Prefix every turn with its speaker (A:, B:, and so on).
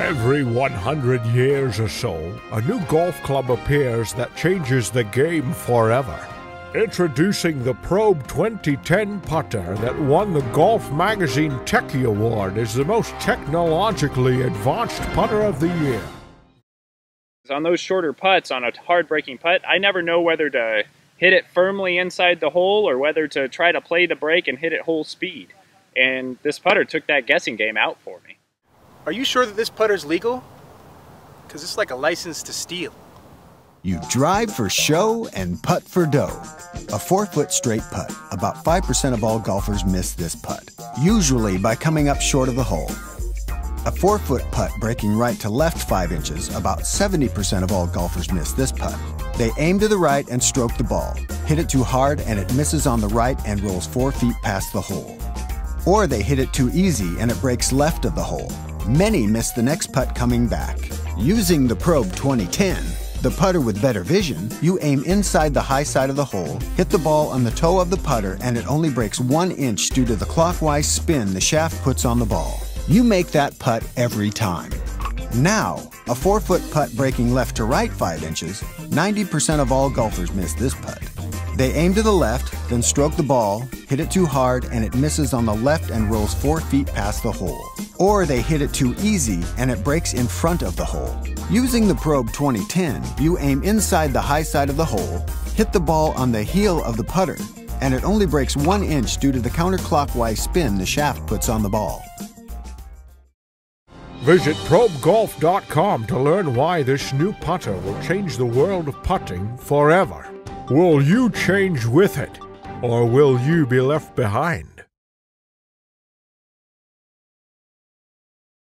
A: Every 100 years or so, a new golf club appears that changes the game forever. Introducing the Probe 2010 putter that won the Golf Magazine Techie Award as the most technologically advanced putter of the year.
B: On those shorter putts, on a hard breaking putt, I never know whether to hit it firmly inside the hole or whether to try to play the break and hit it whole speed. And this putter took that guessing game out for me.
C: Are you sure that this putter's legal? Because it's like a license to steal.
D: You drive for show and putt for dough. A four foot straight putt. About 5% of all golfers miss this putt, usually by coming up short of the hole. A four foot putt breaking right to left 5 inches, about 70% of all golfers miss this putt. They aim to the right and stroke the ball, hit it too hard and it misses on the right and rolls 4 feet past the hole. Or they hit it too easy and it breaks left of the hole, Many miss the next putt coming back. Using the Probe 2010, the putter with better vision, you aim inside the high side of the hole, hit the ball on the toe of the putter, and it only breaks one inch due to the clockwise spin the shaft puts on the ball. You make that putt every time. Now, a four foot putt breaking left to right 5 inches, 90% of all golfers miss this putt. They aim to the left, then stroke the ball, hit it too hard, and it misses on the left and rolls 4 feet past the hole. Or they hit it too easy and it breaks in front of the hole. Using the Probe 2010, you aim inside the high side of the hole, hit the ball on the heel of the putter, and it only breaks one inch due to the counterclockwise spin the shaft puts on the ball.
A: Visit probegolf.com to learn why this new putter will change the world of putting forever. Will you change with it, or will you be left behind?